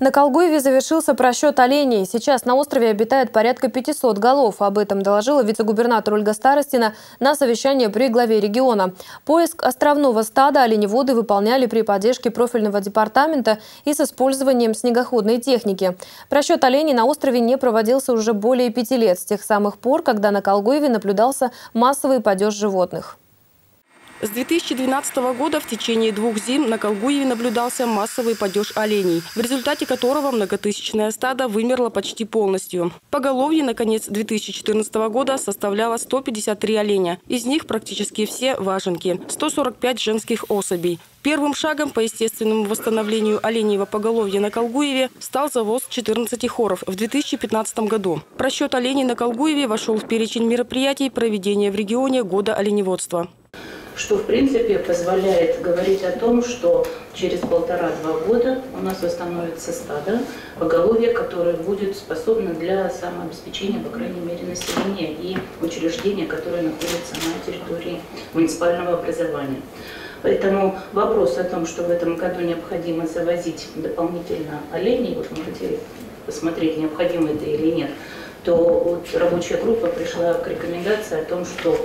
На Колгуеве завершился просчет оленей. Сейчас на острове обитает порядка 500 голов. Об этом доложила вице-губернатор Ольга Старостина на совещании при главе региона. Поиск островного стада оленеводы выполняли при поддержке профильного департамента и с использованием снегоходной техники. Просчет оленей на острове не проводился уже более пяти лет, с тех самых пор, когда на Колгуеве наблюдался массовый падеж животных. С 2012 года в течение двух зим на Колгуеве наблюдался массовый падеж оленей, в результате которого многотысячное стадо вымерло почти полностью. Поголовье на конец 2014 года составляло 153 оленя. Из них практически все важенки – 145 женских особей. Первым шагом по естественному восстановлению оленьего поголовья на Колгуеве стал завоз 14 хоров в 2015 году. Просчет оленей на Колгуеве вошел в перечень мероприятий проведения в регионе года оленеводства что в принципе позволяет говорить о том, что через полтора-два года у нас восстановится стадо поголовья, которое будет способно для самообеспечения, по крайней мере, населения и учреждения, которые находятся на территории муниципального образования. Поэтому вопрос о том, что в этом году необходимо завозить дополнительно оленей, вот мы хотели посмотреть, необходимо это или нет, то вот рабочая группа пришла к рекомендации о том, что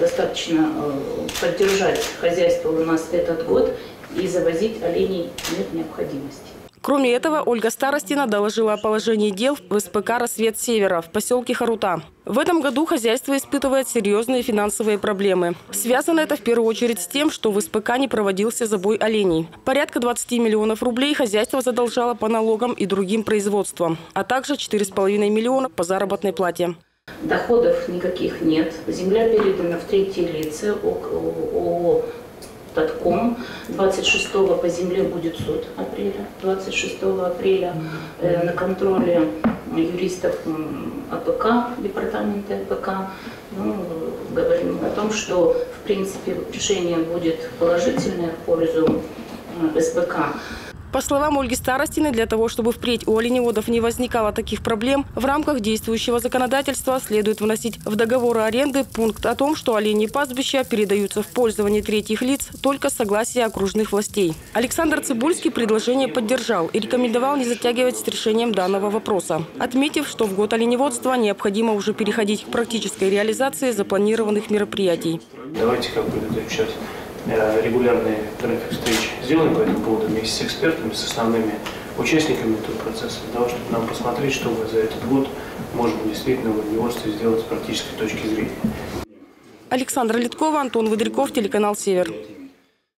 достаточно э, поддержать хозяйство у нас этот год и завозить оленей нет необходимости. Кроме этого, Ольга Старостина доложила о положении дел в СПК «Рассвет Севера» в поселке Харута. В этом году хозяйство испытывает серьезные финансовые проблемы. Связано это в первую очередь с тем, что в СПК не проводился забой оленей. Порядка 20 миллионов рублей хозяйство задолжало по налогам и другим производствам, а также 4,5 миллиона по заработной плате. Доходов никаких нет. Земля передана в третьи лица ООО Татком. 26 по земле будет суд апреля. 26 апреля э, на контроле юристов АПК, департамента АПК. Ну, говорим о том, что в принципе решение будет положительное в пользу СПК. По словам Ольги Старостины, для того, чтобы впредь у оленеводов не возникало таких проблем, в рамках действующего законодательства следует вносить в договоры аренды пункт о том, что оленьи пастбища передаются в пользование третьих лиц только с согласия окружных властей. Александр Цибульский предложение поддержал и рекомендовал не затягивать с решением данного вопроса, отметив, что в год оленеводства необходимо уже переходить к практической реализации запланированных мероприятий. Давайте как бы сейчас Э, регулярные трафик встреч сделаем по этому поводу вместе с экспертами, с основными участниками этого процесса, для того, чтобы нам посмотреть, что мы за этот год можем действительно в университете сделать с практической точки зрения. Александра Литкова, Антон Выдряков, телеканал «Север».